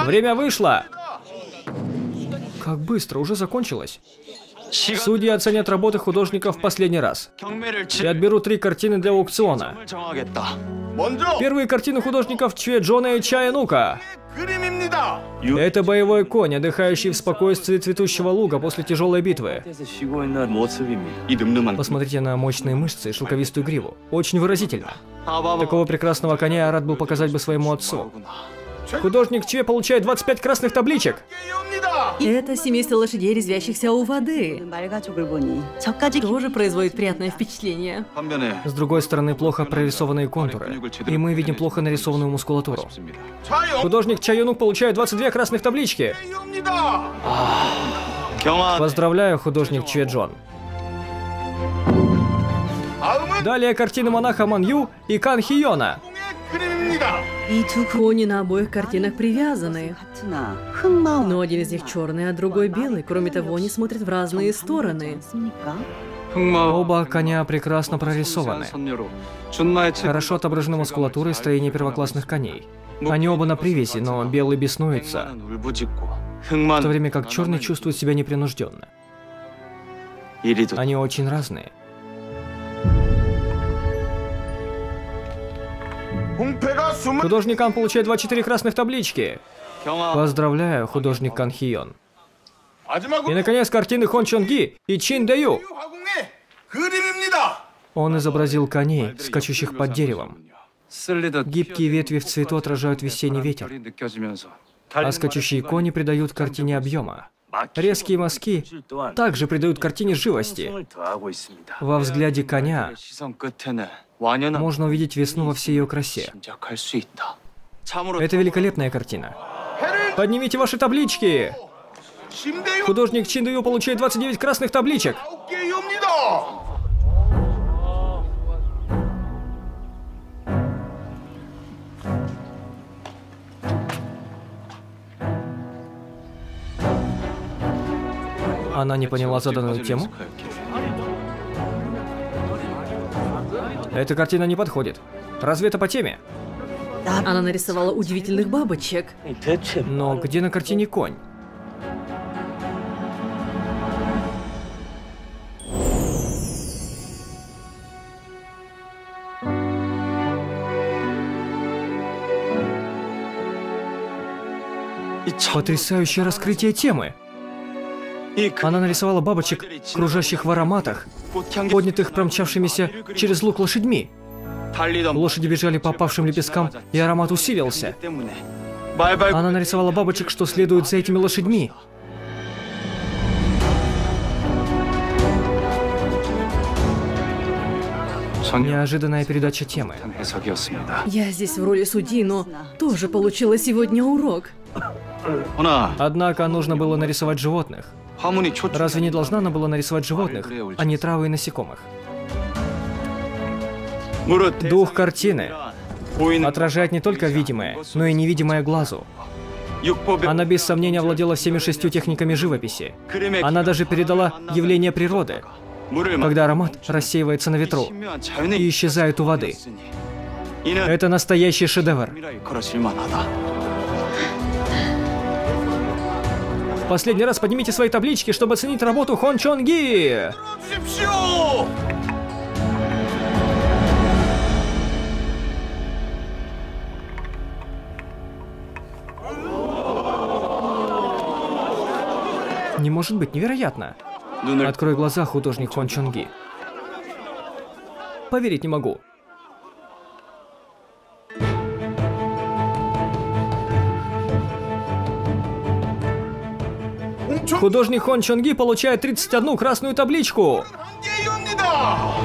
Время вышло! Как быстро, уже закончилось. Судьи оценят работы художников в последний раз. Я отберу три картины для аукциона. Первые картины художников Чве Джона и Чая Нука. Это боевой конь, отдыхающий в спокойствии цветущего луга после тяжелой битвы. Посмотрите на мощные мышцы и шелковистую гриву. Очень выразительно. Такого прекрасного коня я рад был показать бы своему отцу. Художник Че получает 25 красных табличек. Это семейство лошадей, резвящихся у воды. Тоже производит приятное впечатление. С другой стороны, плохо прорисованные контуры. И мы видим плохо нарисованную мускулатуру. Художник Ча Юнук получает 22 красных таблички. Поздравляю, художник Че Джон. Далее картины монаха Ман Ю и Кан Хиона. Кони на обоих картинах привязаны. Но один из них черный, а другой белый. Кроме того, они смотрят в разные стороны. Оба коня прекрасно прорисованы. Хорошо отображена мускулатура и строение первоклассных коней. Они оба на привязи, но белый беснуется. В то время как черный чувствует себя непринужденно. Они очень разные. Художник Кан получает 24 красных таблички. Поздравляю, художник Кан Хион. И, наконец, картины Хон Чон Ги и Чин Дэ Ю. Он изобразил коней, скачущих под деревом. Гибкие ветви в цвету отражают весенний ветер, а скачущие кони придают картине объема. Резкие мазки также придают картине живости. Во взгляде коня можно увидеть весну во всей ее красе. Это великолепная картина. Поднимите ваши таблички! Художник Чиндую получает 29 красных табличек! Она не поняла заданную тему? Эта картина не подходит. Разве это по теме? Она нарисовала удивительных бабочек. Но где на картине конь? Потрясающее раскрытие темы. Она нарисовала бабочек, кружащих в ароматах, поднятых промчавшимися через лук лошадьми. Лошади бежали по опавшим лепесткам, и аромат усилился. Она нарисовала бабочек, что следуют за этими лошадьми. Неожиданная передача темы. Я здесь в роли судьи, но тоже получила сегодня урок. Однако нужно было нарисовать животных. Разве не должна она была нарисовать животных, а не травы и насекомых? Дух картины отражает не только видимое, но и невидимое глазу. Она без сомнения владела всеми шестью техниками живописи. Она даже передала явление природы, когда аромат рассеивается на ветру и исчезает у воды. Это настоящий шедевр. Последний раз поднимите свои таблички, чтобы оценить работу Хон Чон Ги! Не может быть, невероятно. Ну, Открой глаза, художник Хон Чонги. Поверить не могу. Художник Хон Чонги получает 31 красную табличку.